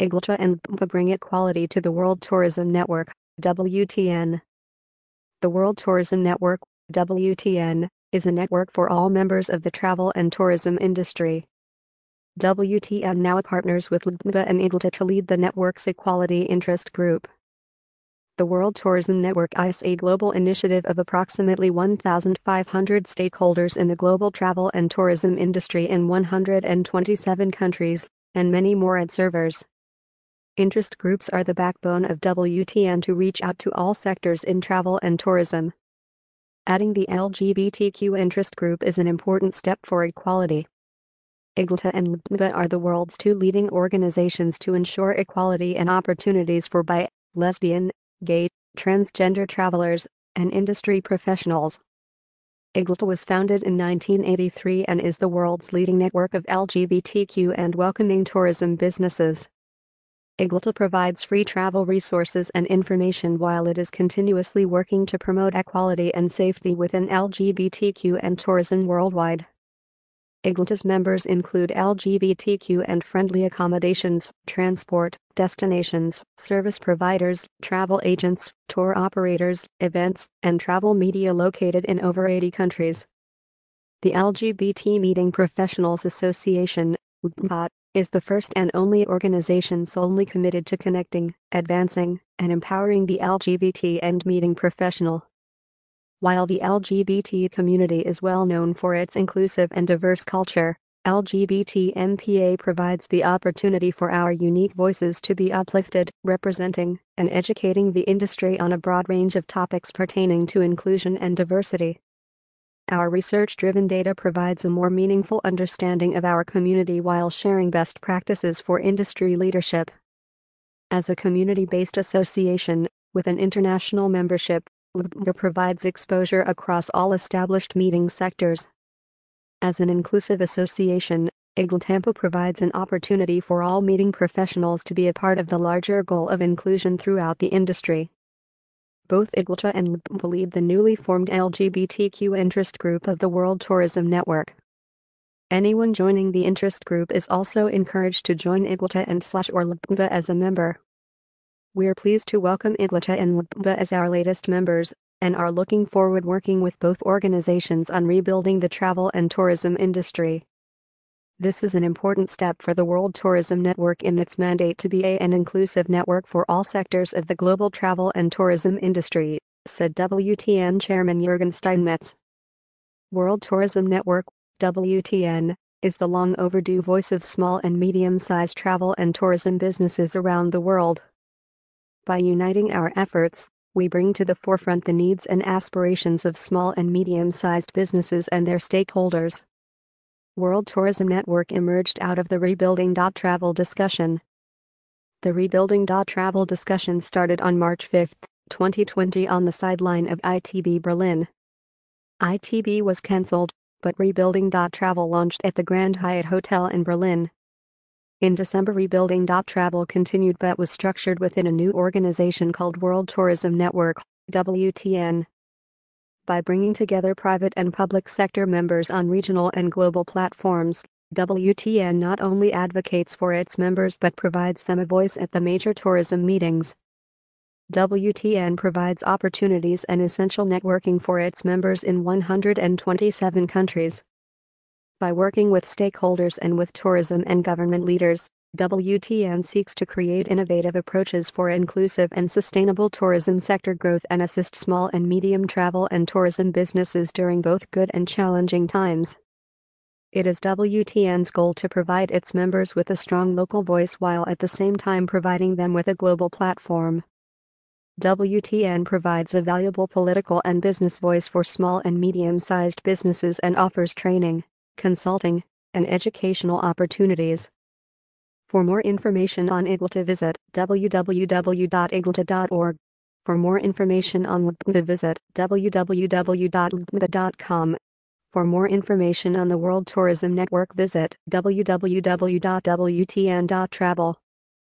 IGLTA and BMPA bring equality to the World Tourism Network, WTN. The World Tourism Network, WTN, is a network for all members of the travel and tourism industry. WTN now partners with LBMPA and IGLTA to lead the network's equality interest group. The World Tourism Network is a global initiative of approximately 1,500 stakeholders in the global travel and tourism industry in 127 countries, and many more observers. Interest groups are the backbone of WTN to reach out to all sectors in travel and tourism. Adding the LGBTQ interest group is an important step for equality. IGLTA and LBMPA are the world's two leading organizations to ensure equality and opportunities for bi, lesbian, gay, transgender travelers, and industry professionals. IGLTA was founded in 1983 and is the world's leading network of LGBTQ and welcoming tourism businesses. IGLTA provides free travel resources and information while it is continuously working to promote equality and safety within LGBTQ and tourism worldwide. IGLTA's members include LGBTQ and friendly accommodations, transport, destinations, service providers, travel agents, tour operators, events, and travel media located in over 80 countries. The LGBT Meeting Professionals Association, is the first and only organization solely committed to connecting, advancing, and empowering the LGBT and meeting professional. While the LGBT community is well known for its inclusive and diverse culture, LGBT MPA provides the opportunity for our unique voices to be uplifted, representing, and educating the industry on a broad range of topics pertaining to inclusion and diversity. Our research-driven data provides a more meaningful understanding of our community while sharing best practices for industry leadership. As a community-based association, with an international membership, LBMPA provides exposure across all established meeting sectors. As an inclusive association, IGLTA provides an opportunity for all meeting professionals to be a part of the larger goal of inclusion throughout the industry. Both IGLTA and LBMPA lead the newly formed LGBTQ interest group of the World Tourism Network. Anyone joining the interest group is also encouraged to join IGLTA and slash or LBMPA as a member. We're pleased to welcome IGLTA and LBMPA as our latest members, and are looking forward working with both organizations on rebuilding the travel and tourism industry. This is an important step for the World Tourism Network in its mandate to be a, an inclusive network for all sectors of the global travel and tourism industry, said WTN Chairman Jürgen Steinmetz. World Tourism Network, WTN, is the long overdue voice of small and medium-sized travel and tourism businesses around the world. By uniting our efforts, we bring to the forefront the needs and aspirations of small and medium-sized businesses and their stakeholders. World Tourism Network emerged out of the Rebuilding Travel discussion. The Rebuilding Travel discussion started on March 5, 2020 on the sideline of ITB Berlin. ITB was cancelled, but Rebuilding Travel launched at the Grand Hyatt Hotel in Berlin. In December Rebuilding Travel continued but was structured within a new organization called World Tourism Network, WTN by bringing together private and public sector members on regional and global platforms. WTN not only advocates for its members but provides them a voice at the major tourism meetings. WTN provides opportunities and essential networking for its members in 127 countries. By working with stakeholders and with tourism and government leaders, WTN seeks to create innovative approaches for inclusive and sustainable tourism sector growth and assist small and medium travel and tourism businesses during both good and challenging times. It is WTN's goal to provide its members with a strong local voice while at the same time providing them with a global platform. WTN provides a valuable political and business voice for small and medium-sized businesses and offers training, consulting, and educational opportunities. For more information on IGLTA visit www.iglta.org. For more information on LBMPA visit www.lbmpa.com. For more information on the World Tourism Network visit www.wtn.travel.